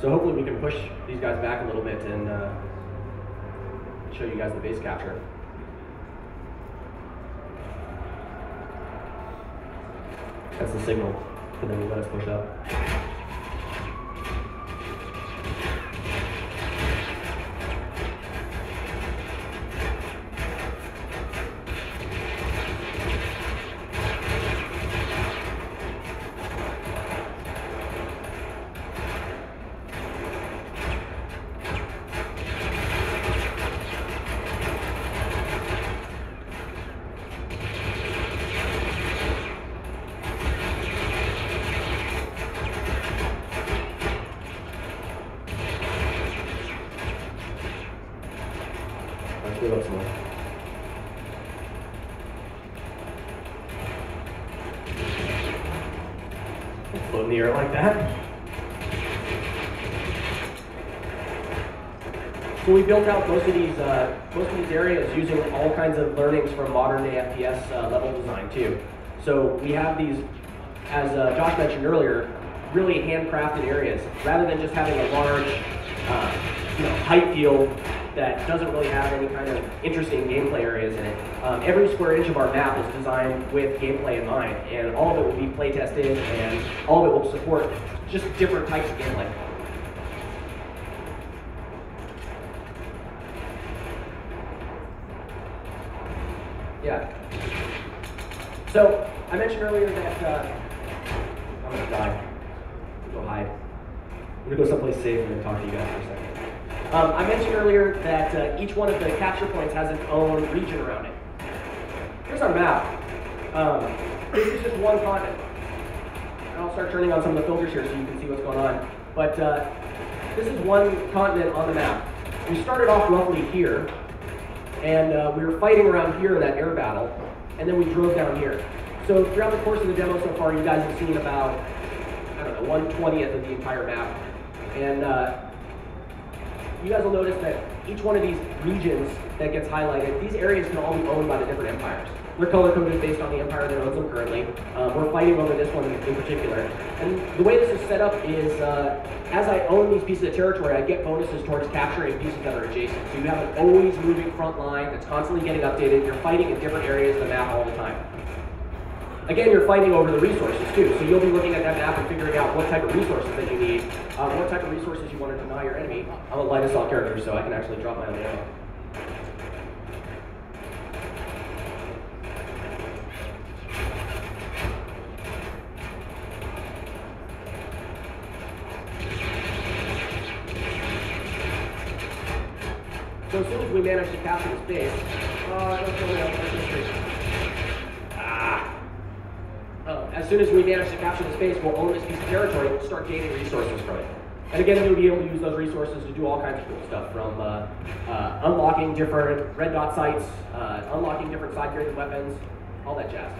So hopefully we can push these guys back a little bit and uh, show you guys the base capture. That's the signal for them to let us push up. So we built out most of these uh, most of these areas using all kinds of learnings from modern day FPS uh, level design too. So we have these, as uh, Josh mentioned earlier, really handcrafted areas rather than just having a large, uh, you know, height field that doesn't really have any kind of interesting gameplay areas in it. Um, every square inch of our map is designed with gameplay in mind, and all of it will be play tested, and all of it will support just different types of gameplay. Yeah. So I mentioned earlier that uh, I'm gonna die. Go hide. I'm gonna go someplace safe and talk to you guys for a second. Um, I mentioned earlier that uh, each one of the capture points has its own region around it. Here's our map. Um, this is just one continent. And I'll start turning on some of the filters here so you can see what's going on. But uh, this is one continent on the map. We started off roughly here, and uh, we were fighting around here in that air battle, and then we drove down here. So throughout the course of the demo so far, you guys have seen about, I don't know, 1 20th of the entire map. And uh, you guys will notice that each one of these regions that gets highlighted, these areas can all be owned by the different empires. They're color coded based on the empire that owns them currently. Um, we're fighting over this one in particular. And the way this is set up is uh, as I own these pieces of territory, I get bonuses towards capturing pieces that are adjacent. So you have an always moving front line that's constantly getting updated. You're fighting in different areas of the map all the time. Again, you're fighting over the resources too. So you'll be looking at that map and figuring out what type of resources that you need, um, what type of resources you want to deny your enemy. I'm a light assault character, so I can actually drop my own ammo. So as soon as we manage to capture the space, uh, I don't know Ah. Uh, as soon as we manage to capture the space, we'll own this piece of territory and we'll start gaining resources from it. And again, you'll be able to use those resources to do all kinds of cool stuff, from uh, uh, unlocking different red dot sights, uh, unlocking different side-graded weapons, all that jazz.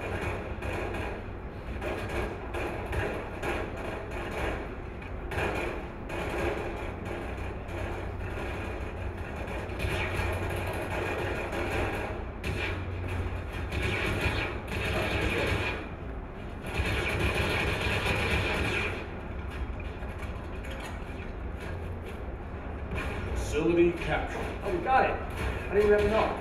Facility capture. Oh, we got it. I didn't even know.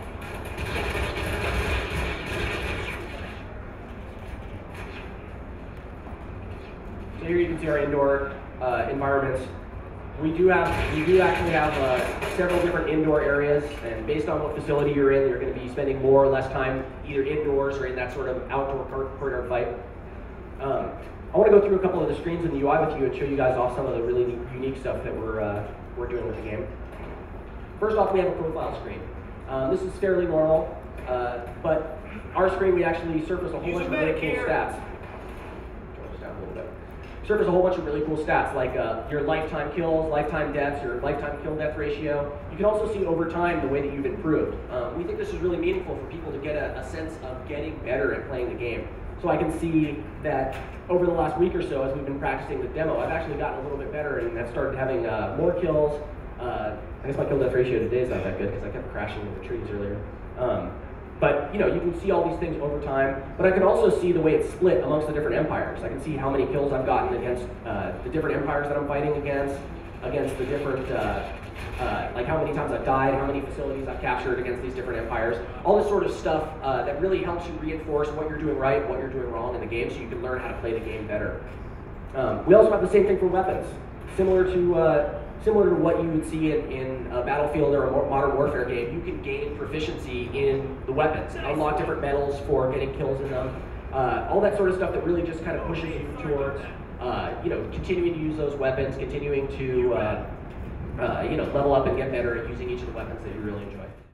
So here you can see our indoor uh, environments. We do have, we do actually have uh, several different indoor areas, and based on what facility you're in, you're going to be spending more or less time either indoors or in that sort of outdoor courtyard fight. Um, I want to go through a couple of the screens in the UI with you and show you guys off some of the really unique stuff that we're uh, we're doing with the game. First off, we have a profile screen. Um, this is fairly normal, uh, but our screen, we actually surface a whole bunch of really cool stats. Surface a whole bunch of really cool stats like uh, your lifetime kills, lifetime deaths, your lifetime kill death ratio. You can also see over time the way that you've improved. Um, we think this is really meaningful for people to get a, a sense of getting better at playing the game. So I can see that over the last week or so, as we've been practicing the demo, I've actually gotten a little bit better and I've started having uh, more kills, uh, I guess my kill death ratio today is not that good because I kept crashing into the trees earlier. Um, but you know, you can see all these things over time. But I can also see the way it's split amongst the different empires. I can see how many kills I've gotten against uh, the different empires that I'm fighting against. against the different, uh, uh, like how many times I've died, how many facilities I've captured against these different empires, all this sort of stuff uh, that really helps you reinforce what you're doing right, what you're doing wrong in the game, so you can learn how to play the game better. Um, we also have the same thing for weapons, similar to uh, similar to what you would see in, in a battlefield or a modern warfare game. You can gain proficiency in the weapons, unlock different medals for getting kills in them, uh, all that sort of stuff that really just kind of pushes you towards, uh, you know, continuing to use those weapons, continuing to, uh, uh, you know, level up and get better at using each of the weapons that you really enjoy.